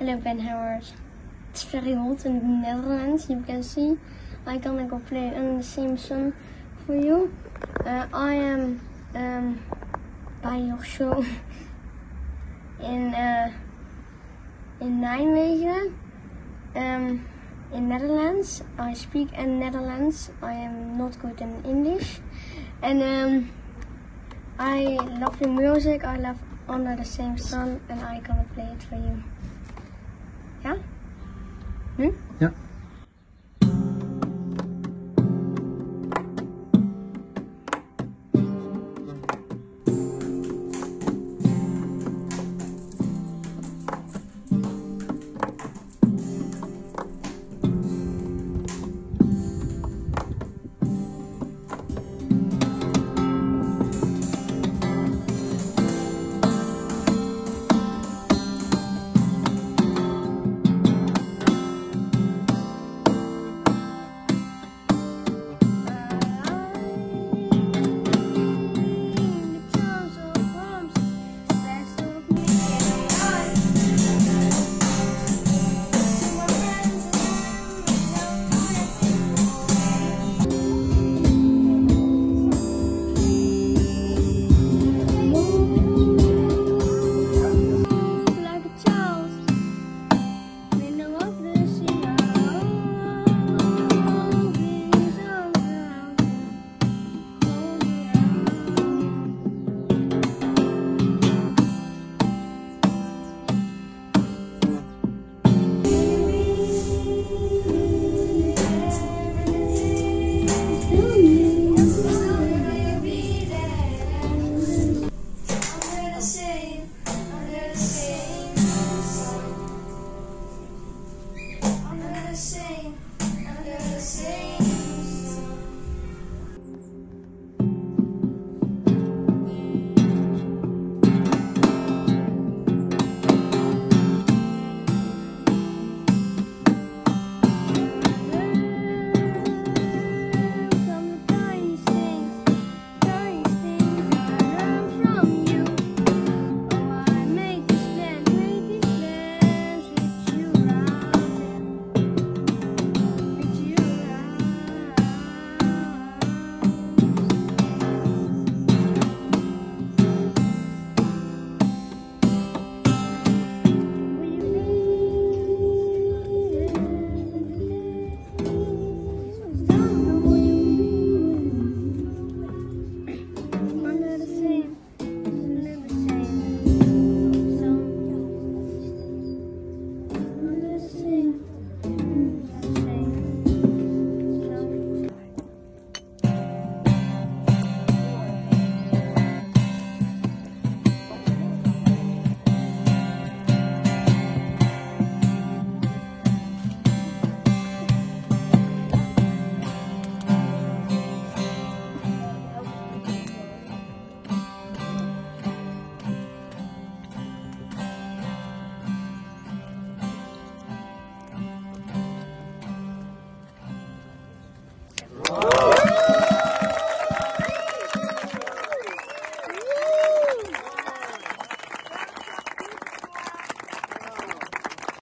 Hello Ben Howard. It's very hot in the Netherlands, you can see. I gonna go play on the same song for you. Uh, I am um, by your show in uh, in Nijmegen, um, in Netherlands. I speak in Netherlands. I am not good in English, and um, I love your music. I love Under the Same Sun, and I gonna play it for you. 行嗯？